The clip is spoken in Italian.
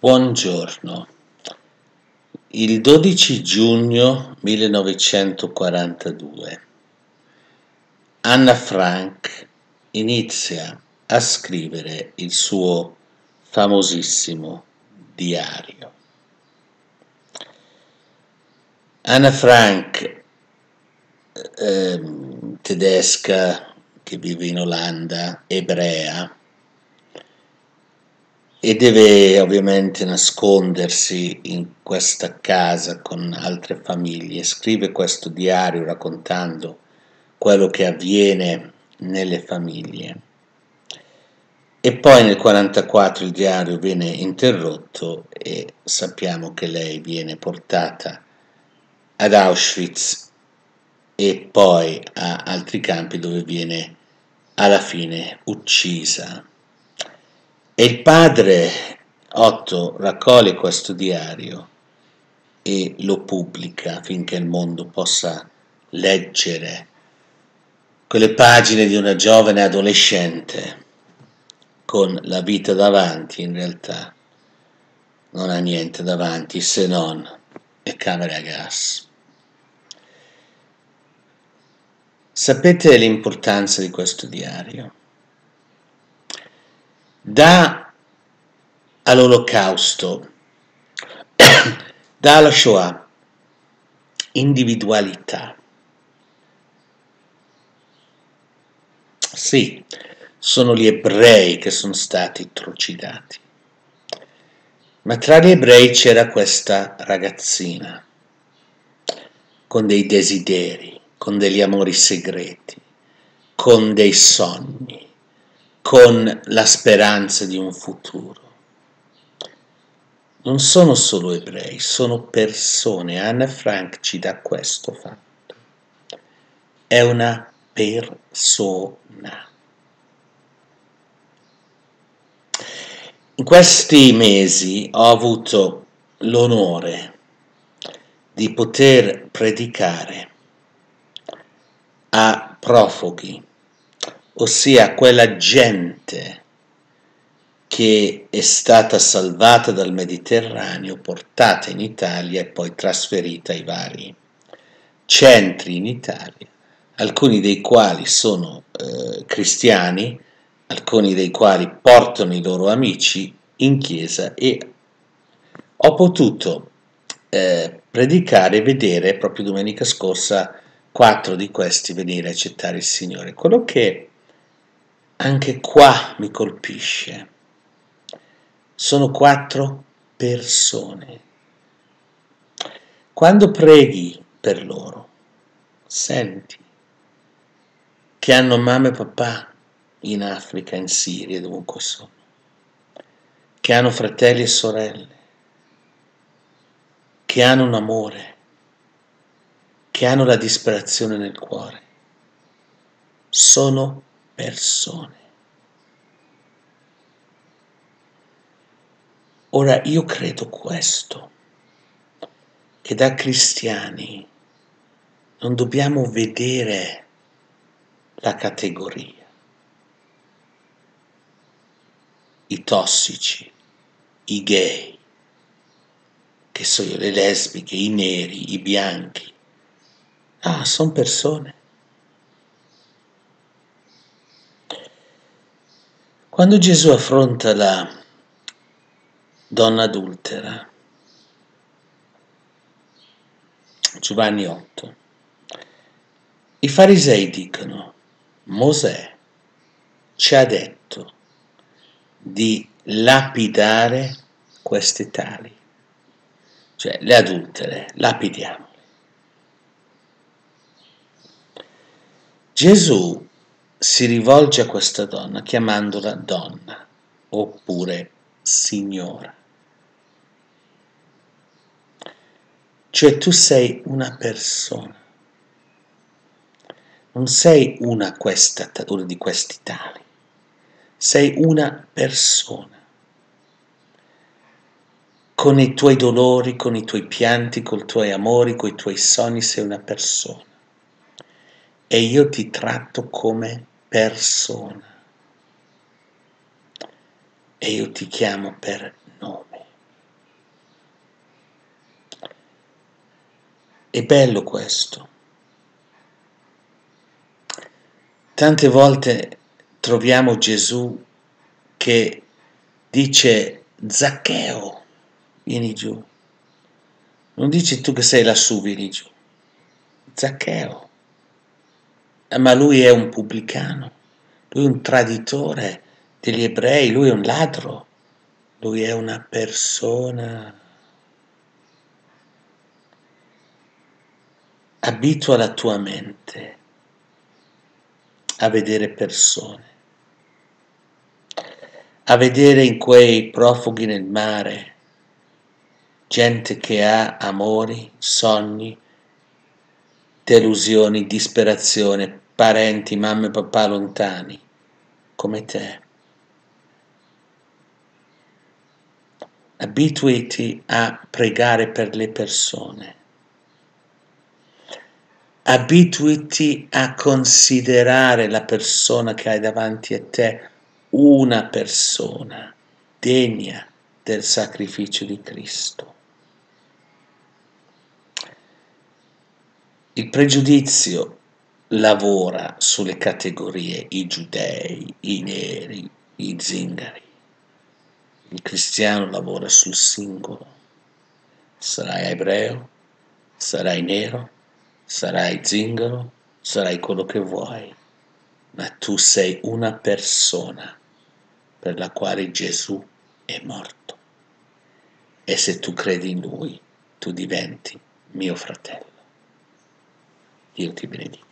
Buongiorno. Il 12 giugno 1942 Anna Frank inizia a scrivere il suo famosissimo diario. Anna Frank, eh, tedesca che vive in Olanda, ebrea, e deve ovviamente nascondersi in questa casa con altre famiglie. Scrive questo diario raccontando quello che avviene nelle famiglie. E poi nel 1944 il diario viene interrotto e sappiamo che lei viene portata ad Auschwitz e poi a altri campi dove viene alla fine uccisa. E il padre Otto raccoglie questo diario e lo pubblica affinché il mondo possa leggere quelle pagine di una giovane adolescente con la vita davanti in realtà non ha niente davanti se non le camere a gas. Sapete l'importanza di questo diario? Dà all'olocausto, dà alla Shoah individualità. Sì, sono gli ebrei che sono stati trucidati, ma tra gli ebrei c'era questa ragazzina con dei desideri, con degli amori segreti, con dei sogni con la speranza di un futuro. Non sono solo ebrei, sono persone. Anna Frank ci dà questo fatto. È una persona. In questi mesi ho avuto l'onore di poter predicare a profughi ossia quella gente che è stata salvata dal Mediterraneo, portata in Italia e poi trasferita ai vari centri in Italia, alcuni dei quali sono eh, cristiani, alcuni dei quali portano i loro amici in chiesa e ho potuto eh, predicare e vedere proprio domenica scorsa quattro di questi venire a accettare il Signore. Quello che anche qua mi colpisce. Sono quattro persone. Quando preghi per loro, senti che hanno mamma e papà in Africa, in Siria, dovunque sono, che hanno fratelli e sorelle, che hanno un amore, che hanno la disperazione nel cuore. Sono persone. Ora io credo questo, che da cristiani non dobbiamo vedere la categoria, i tossici, i gay, che so io, le lesbiche, i neri, i bianchi. Ah, sono persone. Quando Gesù affronta la donna adultera, Giovanni 8, i farisei dicono, Mosè ci ha detto di lapidare queste tali, cioè le adultere, lapidiamole. Gesù si rivolge a questa donna chiamandola donna oppure signora. Cioè tu sei una persona, non sei una, questa, una di questi tali, sei una persona con i tuoi dolori, con i tuoi pianti, con i tuoi amori, con i tuoi sogni, sei una persona e io ti tratto come persona e io ti chiamo per nome. È bello questo. Tante volte troviamo Gesù che dice Zaccheo, vieni giù. Non dici tu che sei lassù, vieni giù. Zaccheo. Ma lui è un pubblicano, lui è un traditore degli ebrei, lui è un ladro, lui è una persona. Abitua la tua mente a vedere persone, a vedere in quei profughi nel mare gente che ha amori, sogni, delusioni, disperazione, parenti, mamma e papà lontani, come te. Abituati a pregare per le persone. Abituati a considerare la persona che hai davanti a te una persona degna del sacrificio di Cristo. Il pregiudizio lavora sulle categorie i giudei, i neri, i zingari. Il cristiano lavora sul singolo. Sarai ebreo, sarai nero, sarai zingaro, sarai quello che vuoi, ma tu sei una persona per la quale Gesù è morto. E se tu credi in Lui, tu diventi mio fratello. the activity.